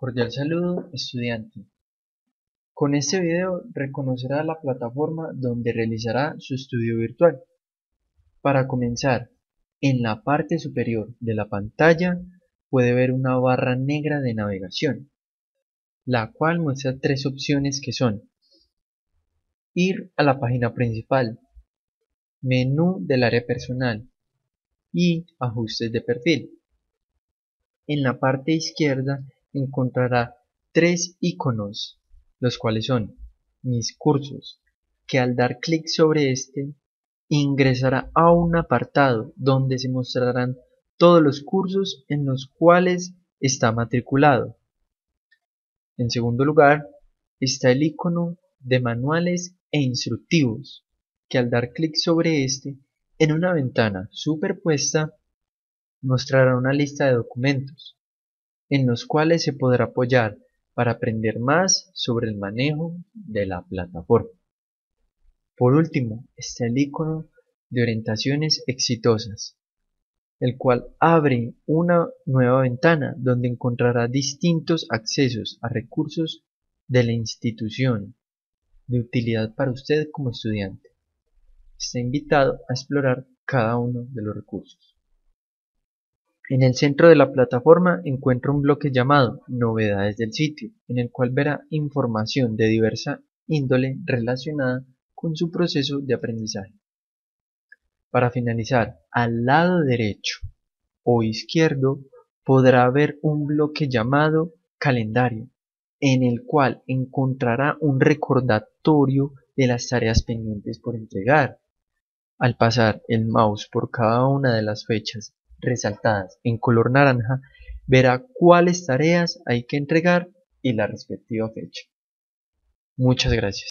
Cordial saludo, estudiante. Con este video reconocerá la plataforma donde realizará su estudio virtual. Para comenzar, en la parte superior de la pantalla puede ver una barra negra de navegación, la cual muestra tres opciones que son ir a la página principal, menú del área personal y ajustes de perfil. En la parte izquierda encontrará tres iconos, los cuales son mis cursos, que al dar clic sobre este ingresará a un apartado donde se mostrarán todos los cursos en los cuales está matriculado. En segundo lugar, está el icono de manuales e instructivos, que al dar clic sobre este, en una ventana superpuesta, mostrará una lista de documentos, en los cuales se podrá apoyar para aprender más sobre el manejo de la plataforma. Por último está el icono de orientaciones exitosas, el cual abre una nueva ventana donde encontrará distintos accesos a recursos de la institución de utilidad para usted como estudiante. Está invitado a explorar cada uno de los recursos. En el centro de la plataforma encuentra un bloque llamado Novedades del sitio, en el cual verá información de diversa índole relacionada con su proceso de aprendizaje. Para finalizar, al lado derecho o izquierdo podrá ver un bloque llamado Calendario, en el cual encontrará un recordatorio de las tareas pendientes por entregar. Al pasar el mouse por cada una de las fechas resaltadas en color naranja, verá cuáles tareas hay que entregar y la respectiva fecha. Muchas gracias.